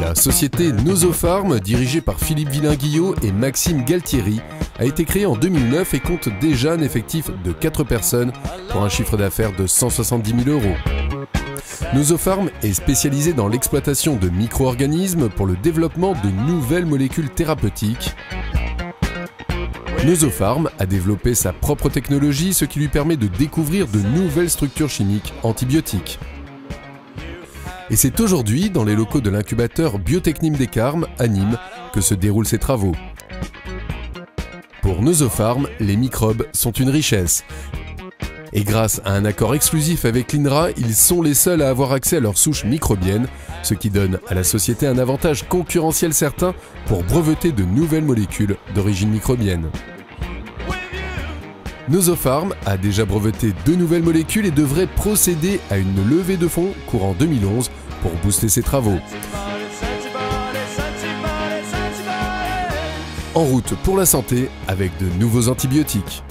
La société Nosopharm, dirigée par Philippe Villain-Guillot et Maxime Galtieri, a été créée en 2009 et compte déjà un effectif de 4 personnes pour un chiffre d'affaires de 170 000 euros. Nosopharm est spécialisée dans l'exploitation de micro-organismes pour le développement de nouvelles molécules thérapeutiques Nosopharm a développé sa propre technologie, ce qui lui permet de découvrir de nouvelles structures chimiques antibiotiques. Et c'est aujourd'hui, dans les locaux de l'incubateur Biotechnim des Carmes, à Nîmes, que se déroulent ces travaux. Pour Nosopharm, les microbes sont une richesse. Et grâce à un accord exclusif avec l'INRA, ils sont les seuls à avoir accès à leurs souches microbiennes, ce qui donne à la société un avantage concurrentiel certain pour breveter de nouvelles molécules d'origine microbienne. Nosopharm a déjà breveté deux nouvelles molécules et devrait procéder à une levée de fonds courant 2011 pour booster ses travaux. En route pour la santé avec de nouveaux antibiotiques.